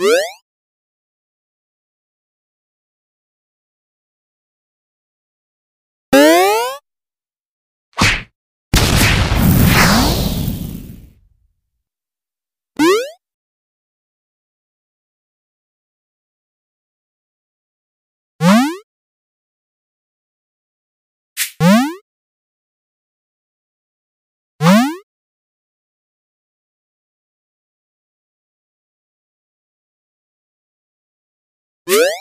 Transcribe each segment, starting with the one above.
It Woo!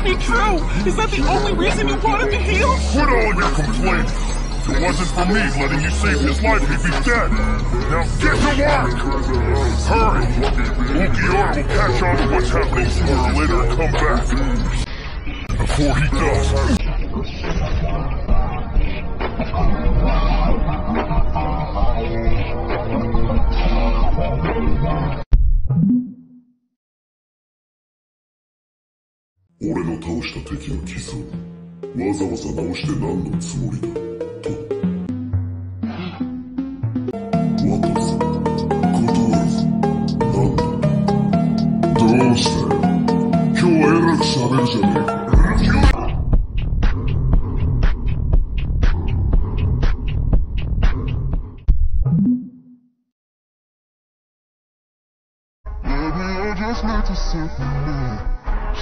can't be true! Is that the only reason you wanted to heal? Quit all your complaining. If it wasn't for me letting you save his life, he'd be dead. Now get to work! Hurry! Ulquiorra will catch on to what's happening sooner or later and come back. Before he does,「俺の倒した敵の傷をわざわざ直して何のつもりだ」と渡す断るなんだどうした今日はえらく喋るじゃねえか just need to sit me.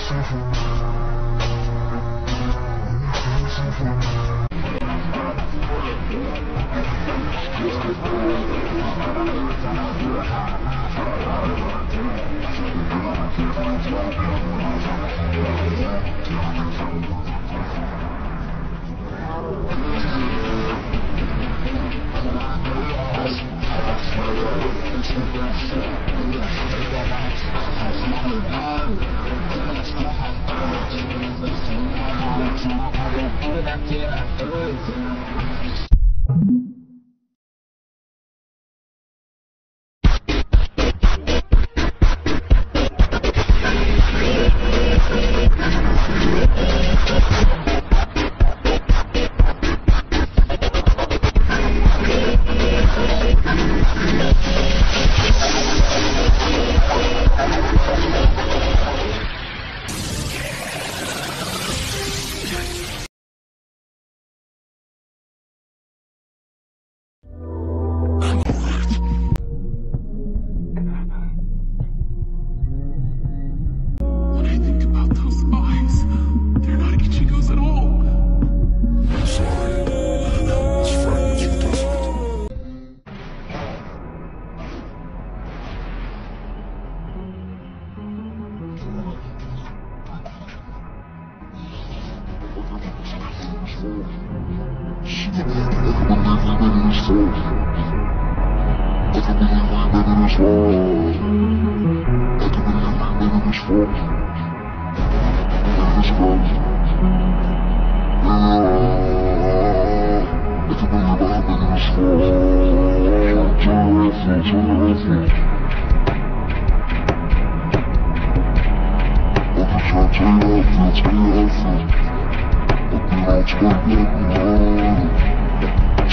I'm desperate. Is full. It is close. Yeah. If you believe anything is full, turn it off, turn it off. Okay, can't turn it off, can't turn it off. Turn it off. Too much more turn it off, turn it off. Much more turn it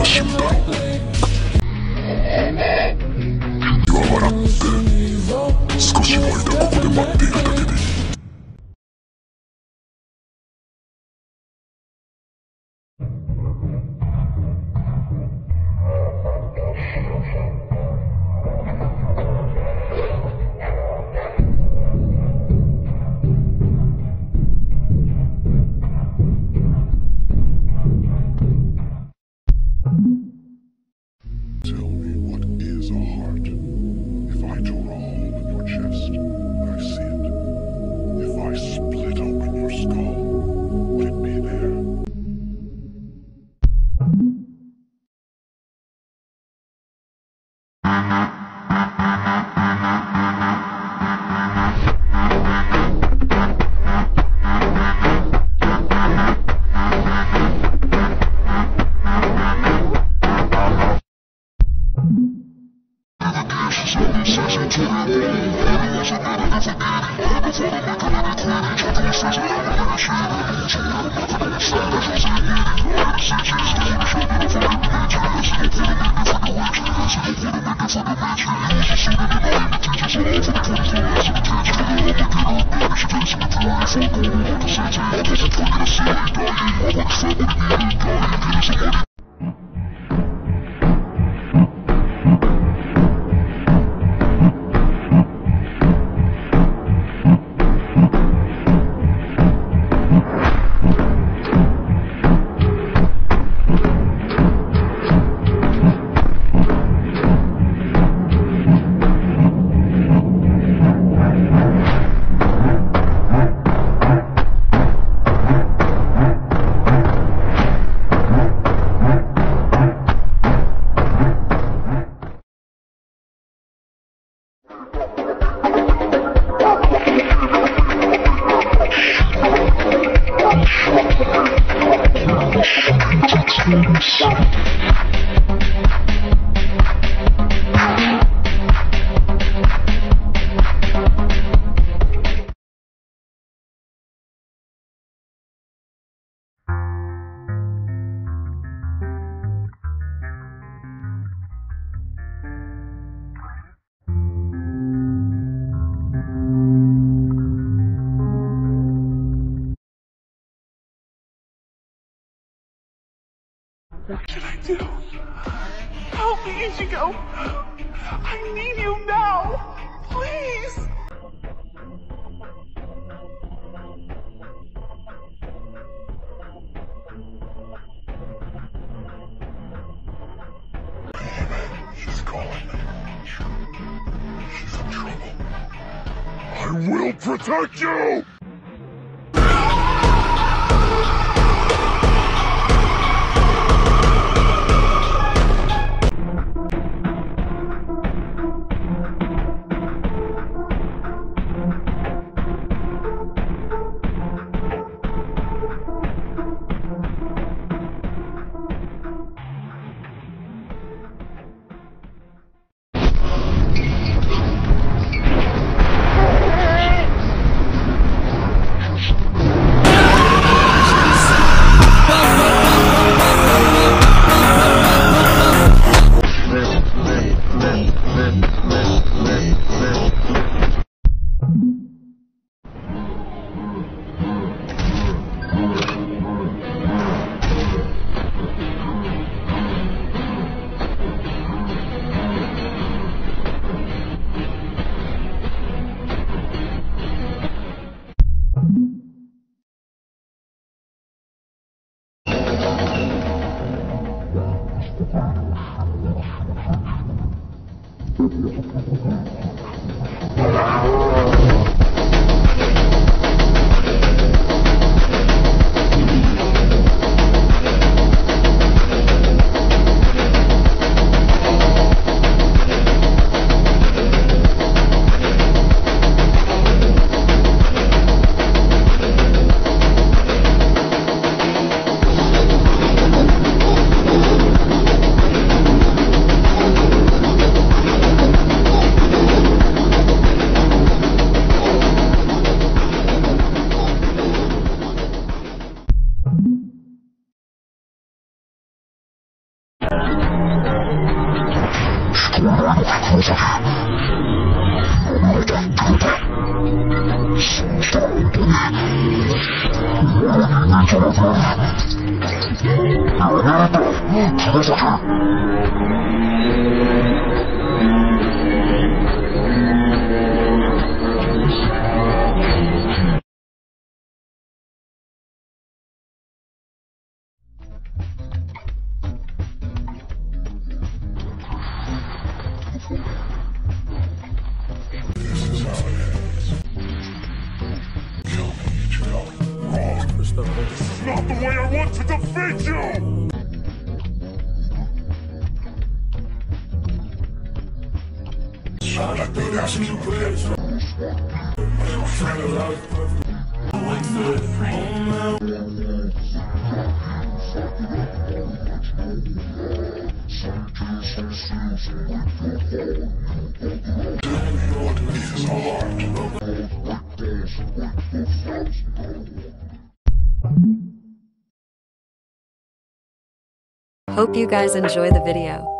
Bless you, bro. Can I do? Help me, Ichigo! I need you now! Please! She's calling. She's in trouble. I will protect you! 好了，停下！hate you! Like they'd ask you for this. Are you a friend of love? Like the friend. Tell me what is art. Hope you guys enjoy the video.